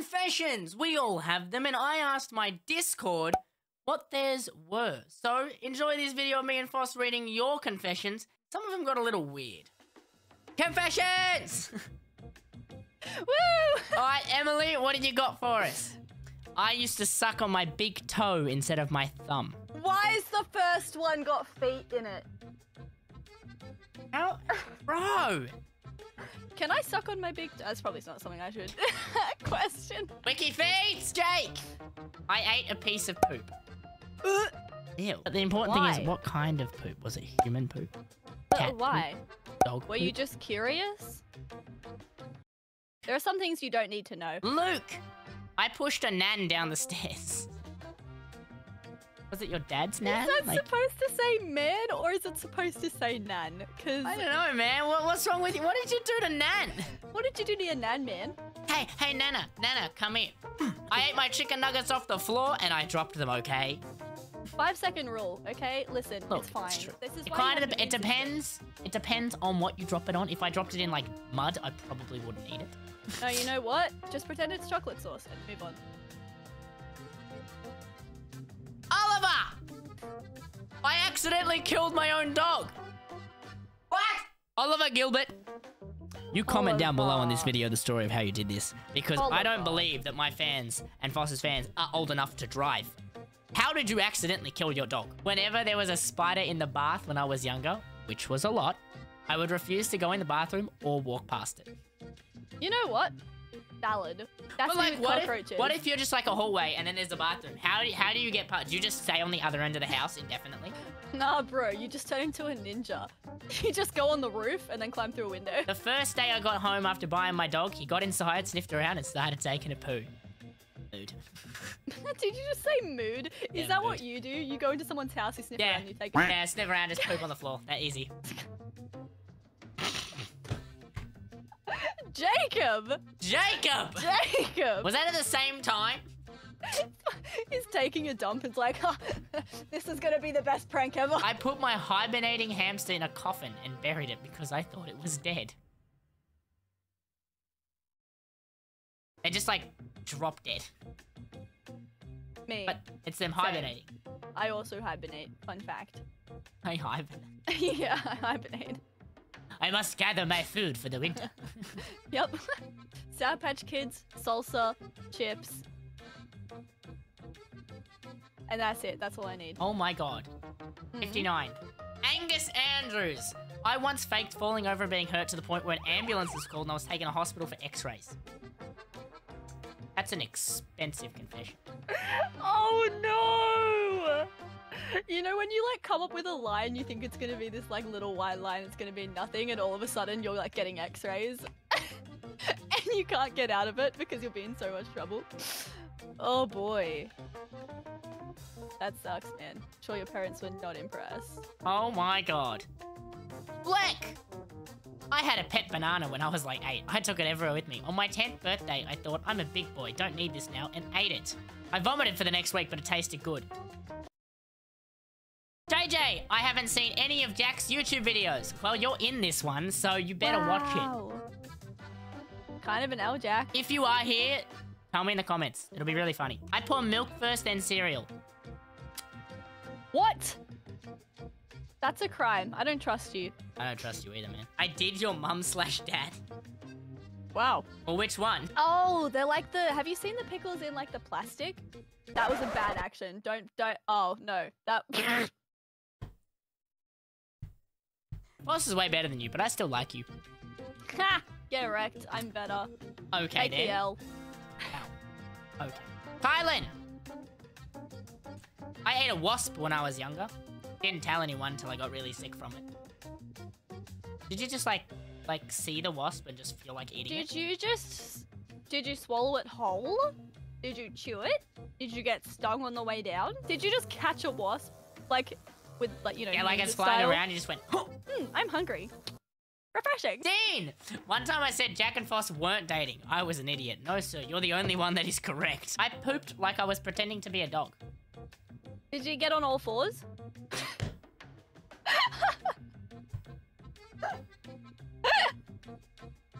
confessions. We all have them, and I asked my Discord what theirs were. So enjoy this video of me and Phos reading your confessions. Some of them got a little weird. Confessions! Woo! Alright, Emily, what did you got for us? I used to suck on my big toe instead of my thumb. Why is the first one got feet in it? How? Bro! Can I suck on my big? That's probably not something I should question. Wiki feeds, Jake! I ate a piece of poop. Ew. But the important thing is, what kind of poop? Was it human poop? But Cat why? Dog poop. Were you just curious? There are some things you don't need to know. Luke! I pushed a nan down the stairs. Was it your dad's nan? Is that Like- supposed to say man or is it supposed to say nan? Because I don't know, man. What, what's wrong with you? What did you do to Nan? what did you do to your nan, man? Hey, hey, Nana, Nana, come here. I ate my chicken nuggets off the floor and I dropped them, okay? Five second rule, okay? Listen, Look, it's fine. true. This is It kind of have it depends. It depends on what you drop it on. If I dropped it in like mud, I probably wouldn't eat it. No, you know what? Just pretend it's chocolate sauce and move on. I accidentally killed my own dog. What? Oliver Gilbert. You comment down below on this video the story of how you did this because I don't believe that my fans and Foster's fans are old enough to drive. How did you accidentally kill your dog? Whenever there was a spider in the bath when I was younger, which was a lot, I would refuse to go in the bathroom or walk past it. You know what? Valid. That's But like, what cockroaches. if, what if you're just like a hallway and then there's a bathroom? How do you, how do you get past? Do you just stay on the other end of the house indefinitely? Nah, bro, you just turn into a ninja. You just go on the roof and then climb through a window. The first day I got home after buying my dog, he got inside, sniffed around, and started taking a poo. Mood. Did you just say mood? Is Yeah, that what you do? You go into someone's house, you sniff Yeah. around, you take Yeah, sniff around, just poop on the floor. That easy. Jacob! Jacob! Jacob! Was that at the same time? He's taking a dump. It's like, "Huh, oh, this is gonna be the best prank ever. I put my hibernating hamster in a coffin and buried it because I thought it was dead. They just like dropped dead. Me. But it's them hibernating. I also hibernate. Fun fact. I hibernate. yeah, I hibernate. I must gather my food for the winter. Yep. Sour Patch Kids, salsa, chips. And that's it. That's all I need. Oh my god. Mhm. 59. Angus Andrews. I once faked falling over and being hurt to the point where an ambulance was called and I was taken to hospital for x-rays. That's an expensive confession. Oh no! You know when you like come up with a line, you think it's gonna be this like little white line, it's gonna be nothing, and all of a sudden you're like getting X-rays, and you can't get out of it because you'll be in so much trouble. Oh boy, that sucks, man. Sure, your parents were not impressed. Oh my god. Black! I had a pet banana when I was like 8. I took it everywhere with me. On my 10th birthday, I thought, I'm a big boy, don't need this now, and ate it. I vomited for the next week, but it tasted good. JJ, I haven't seen any of Jack's YouTube videos. Well, you're in this one, so you better watch it. Wow. Kind of an L Jack. If you are here, tell me in the comments. It'll be really funny. I pour milk first, then cereal. What? That's a crime. I don't trust you. I don't trust you either, man. I did your mum slash dad. Wow. Well, which one? Oh, they're like the. Have you seen the pickles in like the plastic? That was a bad action. Don't don't. Oh no, that. Boss is way better than you, but I still like you. Ha! Get wrecked. I'm better. Okay, Take the then. L. Ow. Okay. Kylan! I ate a wasp when I was younger. Didn't tell anyone until I got really sick from it. Did you just like, like see the wasp and just feel like eating Did it? Did you just? Did you swallow it whole? Did you chew it? Did you get stung on the way down? Did you just catch a wasp, like, with like you know? Yeah, like it's flying style? around, you just went! Hmm, I'm hungry. Refreshing. Dean! One time I said Jack and Phos weren't dating. I was an idiot. No, sir, you're the only one that is correct. I pooped like I was pretending to be a dog. Did you get on all fours?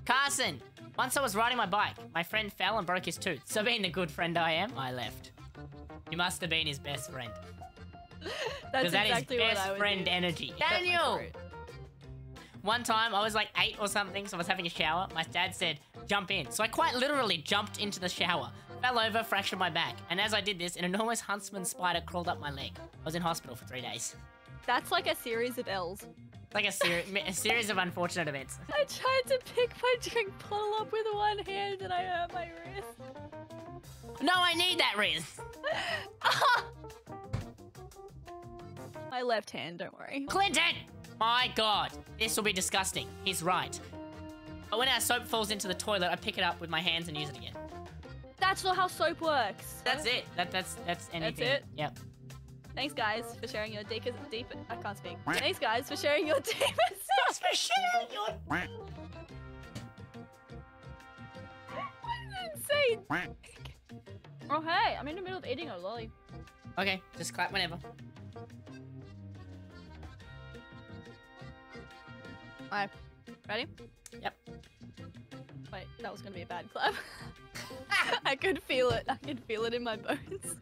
Carson, Once I was riding my bike, my friend fell and broke his tooth. So being the good friend I am, I left. You must have been his best friend. That's that is exactly what I best friend do. energy. Daniel! One time, I was like eight or something, so I was having a shower. My dad said, jump in. So I quite literally jumped into the shower, fell over, fractured my back. And as I did this, an enormous huntsman spider crawled up my leg. I was in hospital for three days. That's like a series of L's. Like a, seri- a series of unfortunate events. I tried to pick my drink bottle up with one hand and I hurt my wrist. No, I need that, Riz. My left hand, don't worry. Clinton! My god, this will be disgusting. He's right. But when our soap falls into the toilet, I pick it up with my hands and use it again. That's not how soap works. That's it. That that's that's anything. That's it? Yep. Thanks, guys, for sharing your deepest, deep. I can't speak. Thanks, guys, for sharing your deepest. Thanks for sharing your. insane. Oh hey, I'm in the middle of eating a lolly. Okay, just clap whenever. Alright, ready? Yep. Wait, that was gonna be a bad clap. I could feel it. I could feel it in my bones.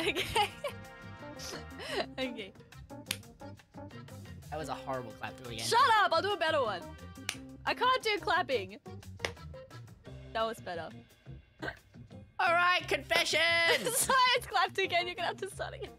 okay. okay. That was a horrible clap. Do it again. Shut up! I'll do a better one. I can't do clapping. That was better. All right, confession. confessions. Science clapped again. You're gonna have to start again.